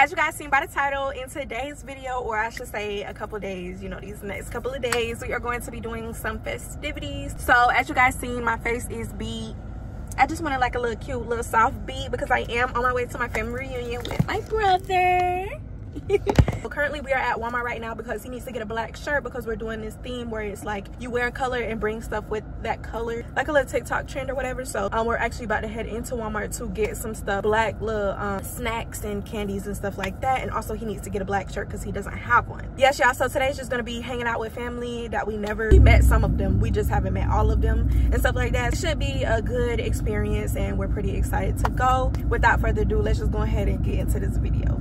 as you guys seen by the title in today's video or i should say a couple days you know these next couple of days we are going to be doing some festivities. So as you guys seen my face is beat. I just wanted like a little cute little soft beat because i am on my way to my family reunion with my brother currently we are at walmart right now because he needs to get a black shirt because we're doing this theme where it's like you wear a color and bring stuff with that color like a little tiktok trend or whatever. So um we're actually about to head into walmart to get some stuff black little um snacks and candies and stuff like that. And also he needs to get a black shirt because he doesn't have one. Yes y'all so today's just gonna be hanging out with family that we never we met some of them. We just haven't met all of them and stuff like that. It should be a good experience and we're pretty excited to go. Without further ado let's just go ahead and get into this video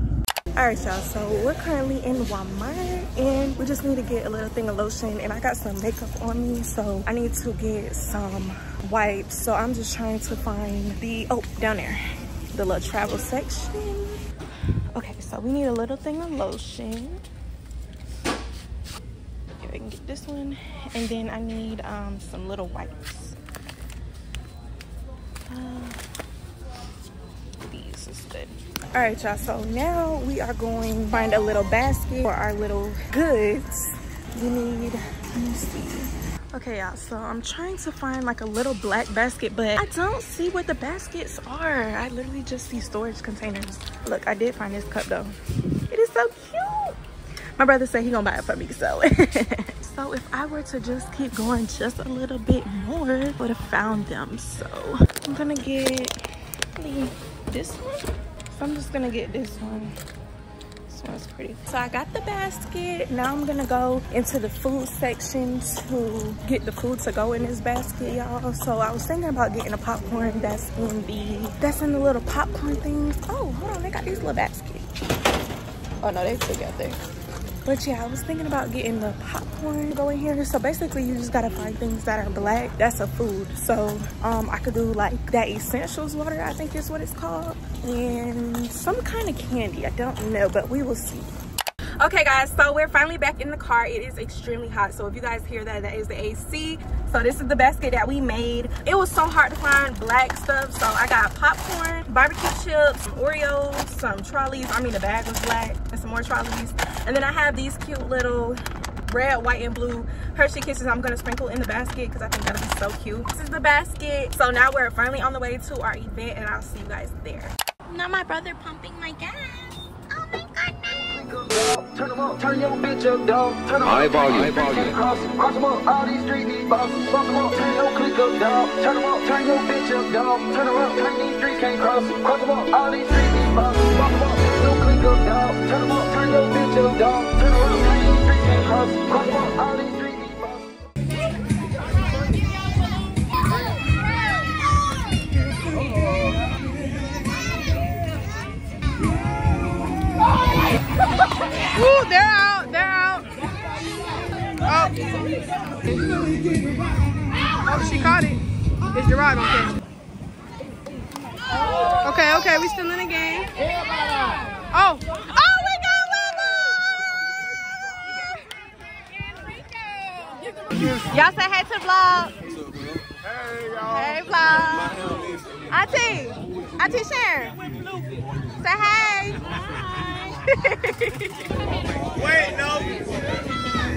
all right y'all so we're currently in walmart and we just need to get a little thing of lotion and i got some makeup on me so i need to get some wipes. So i'm just trying to find the oh down there the little travel section. Okay so we need a little thing of lotion. Here, we can get this one and then i need um some little wipes. Uh, all right y'all. So now we are going find a little basket for our little goods. We need let me see. Okay y'all. So i'm trying to find like a little black basket but i don't see what the baskets are. I literally just see storage containers. Look i did find this cup though. It is so cute. My brother said he gonna buy it for me so so if i were to just keep going just a little bit more would have found them. So i'm gonna get this one so I'm just gonna get this one. This one's pretty. So I got the basket. Now I'm gonna go into the food section to get the food to go in this basket, y'all. So I was thinking about getting a popcorn that's in the that's in the little popcorn things. Oh, hold on, they got these little baskets. Oh no, they together. But yeah, I was thinking about getting the popcorn going here. So basically you just gotta find things that are black. That's a food. So um, I could do like that essentials water, I think is what it's called. And some kind of candy, I don't know, but we will see okay guys so we're finally back in the car. It is extremely hot so if you guys hear that that is the ac so this is the basket that we made. It was so hard to find black stuff so i got popcorn barbecue chips some oreos some trolleys. I mean the bag was black and some more trolleys. And then i have these cute little red white and blue hershey kisses i'm to sprinkle in the basket because i think that'll be so cute. This is the basket. So now we're finally on the way to our event and i'll see you guys there. Now my brother pumping my gas Turn them up, turn your bitch up, dog. Turn them High up, volume. cross, cross, cross them up, all these streets need bosses. Cross them up, turn your click up, dog. Turn them up, turn your bitch up, dog. Turn them up, turn these streets can't cross. Cross them up, all these streets need bosses. Cross them up, turn your click up, dog. Turn them up, turn your bitch up, dog. Turn them up, turn these streets can't cross. Cross them up, all these streets Ooh, they're out. They're out. Oh. Oh, she caught it. It's Gerard on camera. Okay, okay, we still in the game. Oh. Oh, we got Willow! Y'all say hey to vlog. Hey, vlog. Auntie. Auntie Sharon. Say hey. Wait, no.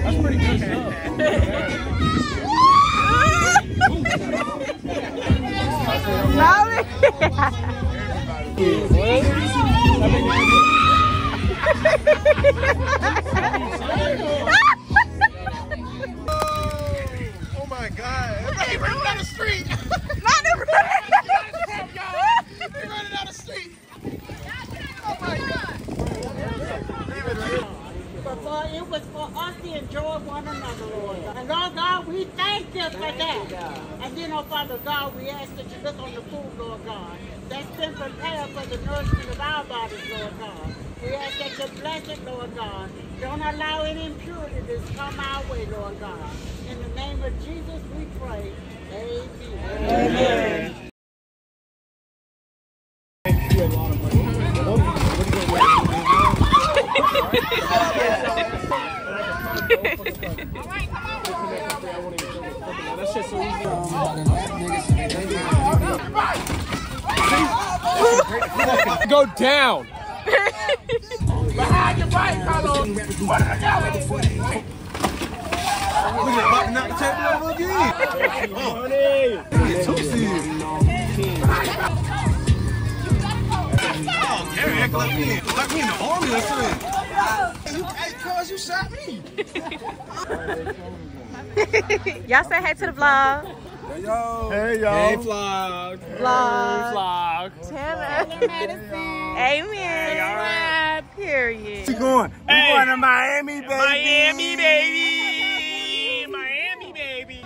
That's pretty good stuff. Oh Lord God. Don't allow any impurity to come our way, Lord God. In the name of Jesus, we pray. Amen. Amen. Go down. Look at about to knock the table over again. Oh, it's too serious. Oh, Gary acting like me, like me in the army or something. Hey, you, hey, cuz, you shot me. Y'all say hey to the vlog. Hey, y'all. Hey, vlog. Vlog. Vlog. Tanner. Amen. Period. We going. We going to Miami, baby. Miami, baby. Miami, baby.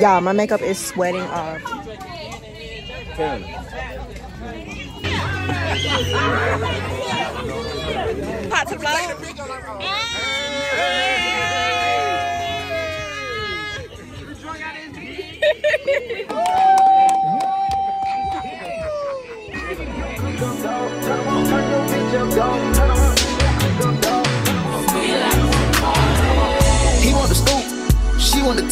Y'all, my makeup is sweating off. Hot to the vlog. He want the she want the.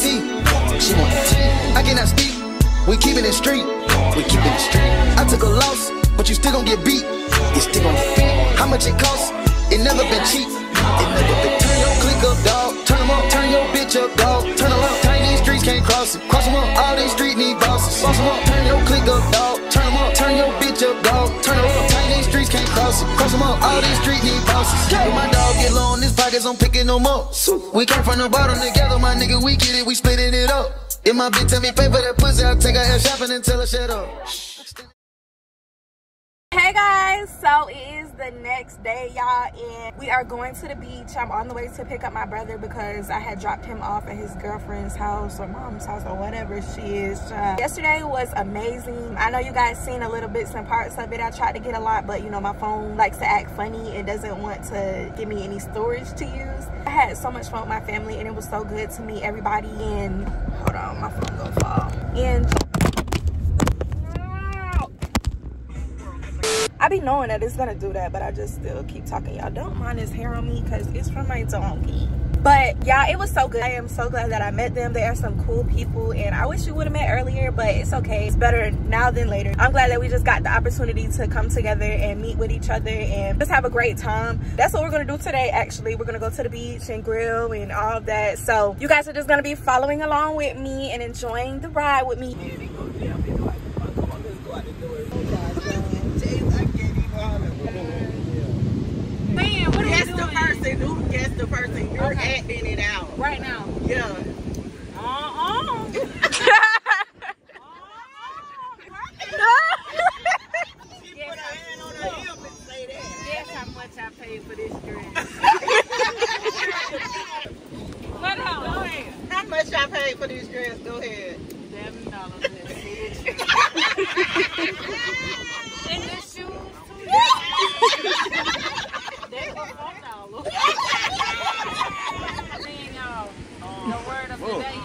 She want the. I cannot speak. We it. We it. I took a loss, but you still get beat. You still beat. How much it costs? It never been cheap. It never been. Turn your up, dog. Up. Turn your bitch up, dog. Turn up. These streets can't cross it. Up. All these street need bosses. Up. Turn your up, dog. Up. Turn your bitch up, dog. Up. These streets can't cross it. Cross 'em up. All these streets need bosses. When my dog get low in his pockets, I'm picking them up. We came from the bottom together, my nigga. We get it. We splitting it up. If my bitch tell me pay for that pussy, I'll take her ass shopping tell her shut up. Hey guys, so it is the next day, y'all, and we are going to the beach. I'm on the way to pick up my brother because I had dropped him off at his girlfriend's house or mom's house or whatever she is. Uh, yesterday was amazing. I know you guys seen a little bits and parts of it. I tried to get a lot, but you know, my phone likes to act funny. It doesn't want to give me any storage to use. I had so much fun with my family and it was so good to meet everybody and hold on, my phone gonna fall. And be knowing that it's gonna do that, but I just still keep talking. Y'all don't mind his hair on me because it's from my donkey. But yeah, it was so good. I am so glad that I met them. They are some cool people and I wish we would have met earlier, but it's okay. It's better now than later. I'm glad that we just got the opportunity to come together and meet with each other and just have a great time. That's what we're gonna do today, actually. We're gonna go to the beach and grill and all of that. So you guys are just gonna be following along with me and enjoying the ride with me. Guess the person who guess the person you're acting it out. Right now. Yeah. Uh-uh. She put her hand on her hip and say that. Guess how much I paid for this dress. What Go ahead. How much I paid for this dress? Go ahead. Seven dollars. And the shoes too. They were four dollars. Seeing y'all, the word of the day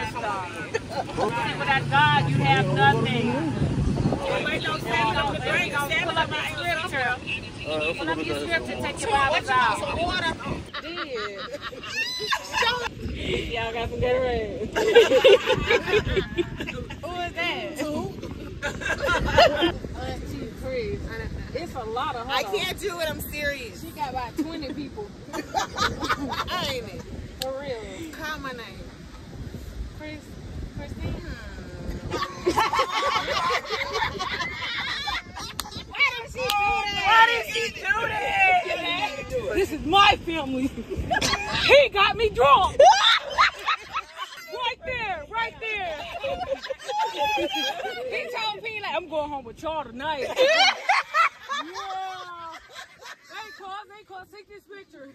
is See, without God, you have nothing. You go. There you go. Pull up your scripture. Pull up your scripture. Take your Bibles out. Y'all got some Gatorade. Who is that? Auntie Chris. It's a lot of. I can't do it. I'm serious. She got about 20 people. I Ain't it? For real. Call my name. Chris, Christine. Why did she do that? This is my family. he got me drunk. right there, right there. he told me like, I'm going home with y'all tonight. yeah. Hey, cuz, hey, cuz, take this picture.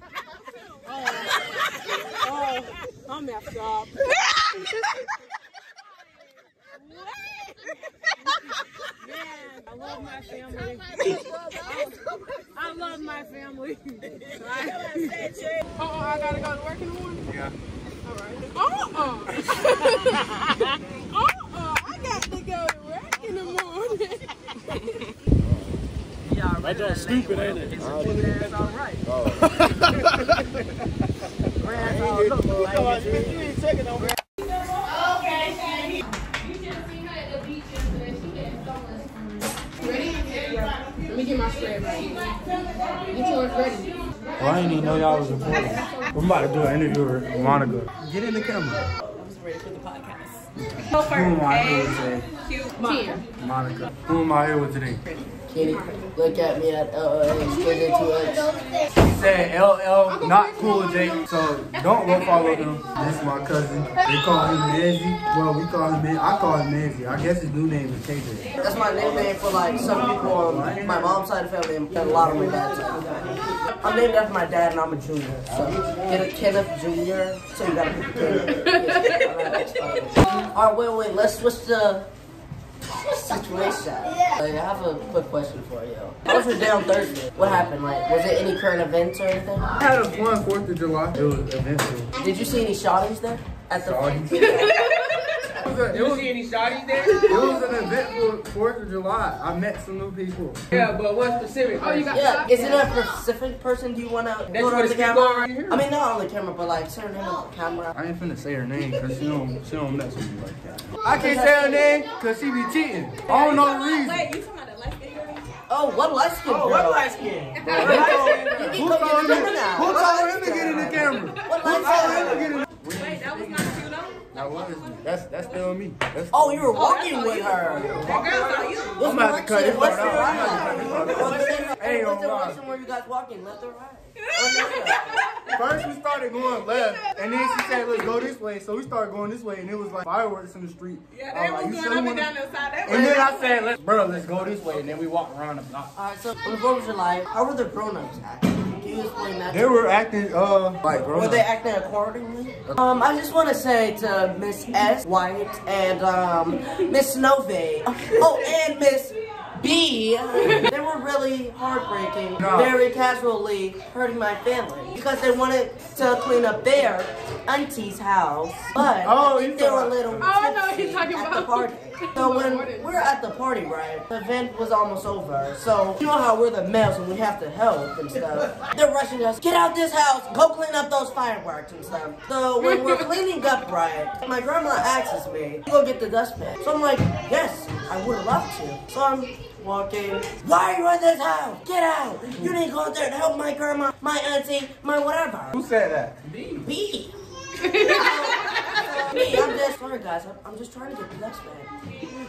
oh. oh, I'm messed up. I love my family. I love my family. oh, I gotta go to work in the morning? Yeah. All right. Uh-uh. uh-uh. I got to go to work in the morning y'all. Stupid, ain't it? It's a all right. Oh. Rand's. You Well, I didn't even know y'all was recording. We're about to do an interview with Monica. Get in the camera. I'm just ready for the podcast. Who am I here with today? Monica. Who am I here with today? Kitty, look at me at uh, LLA, straight into it. He said LL, not cool Jake. So don't go follow him. This is my cousin. They call him Nezzy. Well, we call him, Man- I call him Nezzy. I guess his new name is KJ. That's my nickname for like some people on my mom's side of the family and a lot of my dad's side of the family. I'm named after my dad and I'm a junior. So get a Kenneth Junior. So you gotta pick a Kenneth. Alright, wait, wait, let's switch the situation. yeah I have a quick question for you. How was your day on Thursday? What happened? Like, was it any current events or anything? I had a fun 4th of July. It was eventful. Did you see any shotties there? At the Shawties? It was, a, it, was, any shotties there? it was an eventful 4th of July. I met some new people. Yeah, but what specific? Oh, you got Yeah, is it a specific person? Do you want to put on the camera? right here. I mean, not on the camera, but like, say her name on the camera. I ain't finna say her name because she don't, she don't mess with me like that. I can't say her name because she be cheating. I don't know the reason. Wait, you talking about the light skin girl? Oh, what light skin oh, girl? What light skin? You Who can told come him, get in the camera What light to skin get in the camera? What Who light told him to get in the Wait, that was not you, though? That was me. That's, that's still me. That's Oh, you were oh, walking with her. That girl's not you. I'm about to cut this part out. I'm about to cut this part out. What's the Hey, what's the oh, wow. direction where you guys walking? Left or right? Oh, First we started going left, and then she said, let's go this way. So we started going this way, and it was like fireworks in the street. Yeah, I they was like, going up and down the side that And way. then I said, let's, bro, let's go this way. And then we walked around the block. Alright, so on the 4th of July, how were the grown-ups acting? Can you explain that? They were acting, uh, like grown Were they acting accordingly? Um, I just want to say to Miss S. White and um, Miss Snowfade, oh, and Miss B, they were really heartbreaking, very casually hurting my family because they wanted to clean up their auntie's house, but Oh, I think you they were a talking- little Oh, I know what tipsy you're talking at the about. party. So when we're at the party, right, the event was almost over. So you know how we're the males and we have to help and stuff. They're rushing us, get out this house, go clean up those fireworks and stuff. So when we're cleaning up, right, my grandma asks me, go get the dustpan. So I'm like, yes, I would love to. So I'm walking, why are you in this house? Get out. You need to go out there to help my grandma, my auntie, my whatever. Who said that? Me. Me, Me. I'm just sorry guys. I'm, I'm just trying to get the dustpan.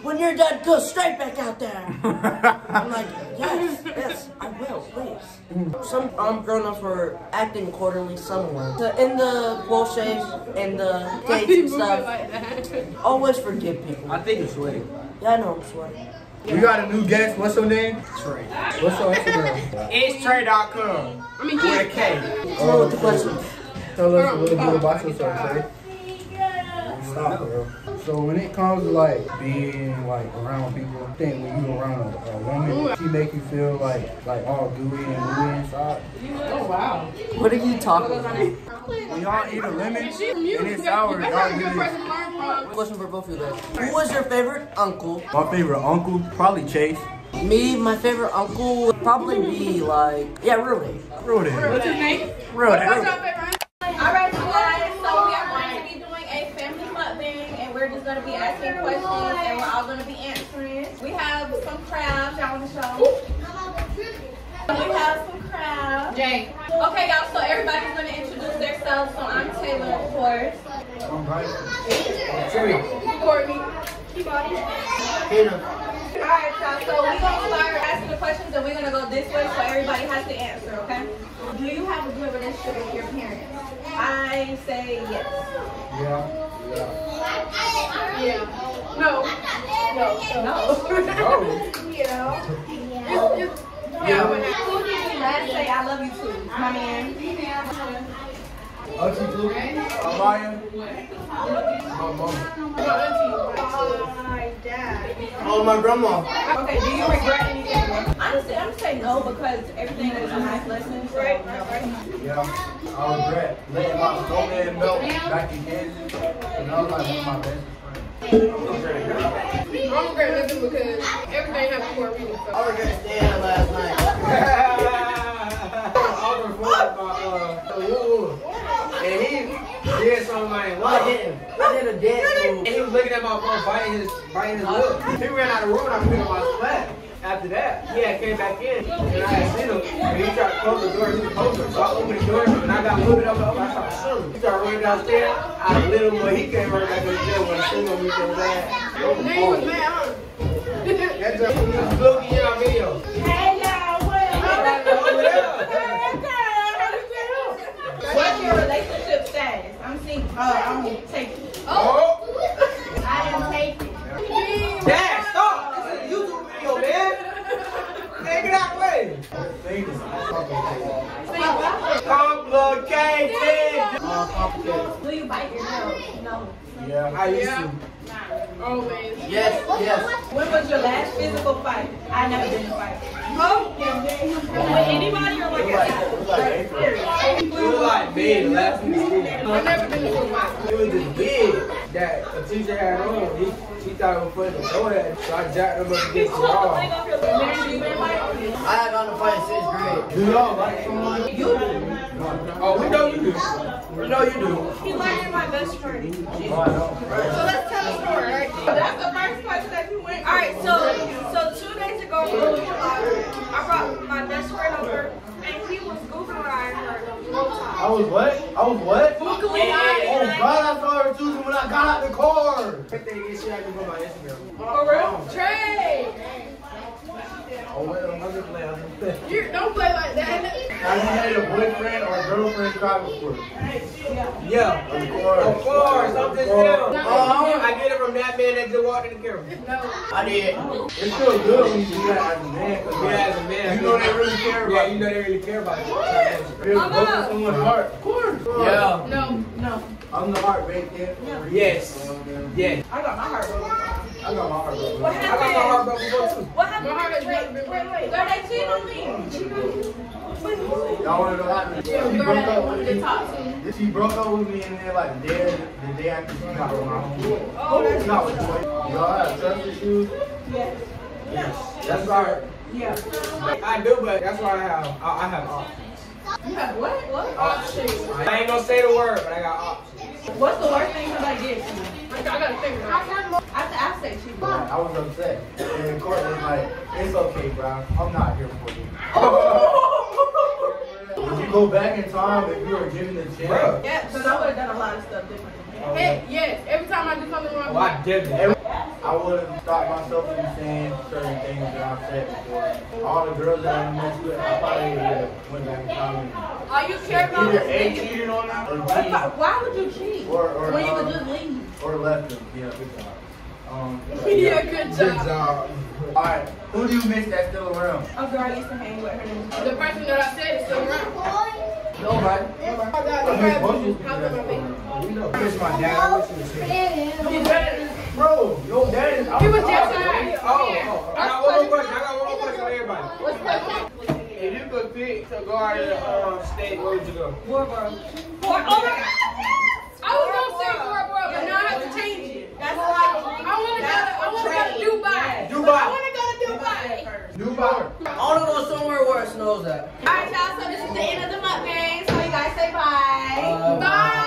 When you're done, go straight back out there. I'm like, yes, yes, I will, please. Some um I'm grown-ups were acting accordingly somewhere. So in the bullshit and the dates and Moving stuff, like always forgive people. I think it's sweating. Yeah, I know I'm sweating. We got a new guest. What's your name? Trey. What's your Instagram? It's Trey.com. I mean, With a keep. K. What's wrong with the question? Tell us a little bit about yourself, Trey. Stop, bro. So when it comes to like being like around people, I think when you around a, a woman, she make you feel like like all gooey and gooey inside. Oh, wow. What are you talking about? When y'all eat a lemon She from you. and it's sour, y'all good get it. To learn from. Question for both of you guys. Who was your favorite uncle? My favorite uncle, probably Chase. Me, my favorite uncle would probably be like, yeah, Rudy. Rudy. What's that. his name? Rudy. What's your favorite? Alright, you guys, so we are going to be doing a family mukbang and we're just going to be asking questions and we're all going to be answering. We have some crabs, y'all want to show? We have some crabs. Jay. Okay, y'all, so everybody's going to themselves. So I'm Taylor, of course. Courtney. Alright, y'all, so we're going to start asking the questions and we're going to go this way so everybody has to answer, okay? Do you have a good relationship with your parents? I say yes. Yeah. Yeah. No. No. No. Yeah. Yeah. Who did you last say I love you to? My man. Auntie Blue. Amaya. My mom. My dad. Oh, my grandma. Okay, do you regret anything? Honestly, I'm gonna no because everything is a nice lesson. Right, right. Yeah. I regret letting my snowman melt back in Kansas. And I was like my best friends. I'm regret nothing because everything happened for a reason. So. I regret staying last night. I was with my uh, woo and he did something like I what? didn't. I did a dance move. And he was looking at my phone, biting his biting his lip. He ran out of the room and I picked up my slap. I after that, he had came back in, and I had seen him, and he tried to close the door, he was closing, so I opened the door, and I got little bit of I started shooting. He started running downstairs, I lit him, but he came running back to the jail when I seen him, he was mad. He was mad, huh? That's just, he was looking in our video. Hey, y'all, What's your relationship status? I'm single. Uh, I'm taking. Oh! I didn't take it. Dad, stop! This is a YouTube video, man! Man, get out the way! Complicated! Uh, complicated. Do you bite your nails? No. Yeah, I used to. Always. Yes, yes. When was your last physical fight? I never been in a fight. Oh, With anybody or like It was like big last week school. I never been to a fight. It was this big that a teacher had on. He, he thought it was funny to throw that, so I jacked him up against the wall. I had gotten a fight in sixth grade. Do y'all like someone? You do. Oh, we know you do. We know you do. He liked my best friend. Oh, So let's tell a story, right? That's the first place that you went. All right, so so two days ago, I brought my best friend over, and he was googling her I was what? I was what? Googling Oh. God, I saw her too when I got out the car. That thing is shit I can put my Instagram. For real? Trey! Oh well, I'm just playing. I'm just playing. You don't play like that. Have you had a boyfriend or a girlfriend cry before? Yeah, Of course. of course. I'm just him. Oh. I get it from that man that just walked in the camera. No. I did. It feels good when you do that as a man. 'cause, Yeah, like, as a man. You know they really care about you Yeah, you. know they really care about you. It feels good for someone's heart. Of course. Yeah. No, no. I'm the heartbreak kid. Yes. Yes. I got my heart broken. I got my heart broken. What I got my heart happened? broken before too. What My happened? heart has never been Wait, wait. Girl, they cheated on me. Y'all wanna know what happened? She broke up with me. talk to me. She broke up with me and then like the day, the day after she got with my homeboy. Oh, that's Not with boy. Y'all have trust issues? Yes. Yes. That's right. Yeah. I do, but that's why I have I, I have options. You have what? What? Options. I ain't gonna say the word, but I got options. What's the worst thing somebody did to you? I gotta think about it. I, I say cheating. Like, I was upset. And Courtney was like, it's okay, bro. I'm not here for you. Would you go back in time if you were given the chance? Bruh. Yeah, but I would have done a lot of stuff differently. Hey, yes, every time I do something wrong, Oh, I did that. Every- I would have stopped myself from saying certain things that I've said before. All the girls that I messed with, I probably would have went back in time and all you care about either is A, thinking. cheated on them, or Why, B, why would you cheat? or, or, when you could um, just leave. or left them. Yeah, good job. Um, Yeah, good Good job. Job. Alright, who do you miss that's still around? A girl I used to hang with her name The person that I said is still around. Nobody. I got the I miss crab both of you. juice. How's it gonna be? You know, kiss my dad. I wish he was here. Your dad, bro, your dad is He was just here. Oh, oh, I got one more question. I got one more question for everybody. What's the question? If you could pick to go out of the um, state, where would you go? Bora Bora. Oh my God! I was gonna say Bora Bora, but now I have to change it. That's like I wanna go I wanna go Dubai. Dubai. I want to go to Dubai. Dubai. I want to go somewhere where it snows at. All right, y'all. So this is the end of the month, gang. So you guys say bye. Uh, bye. bye.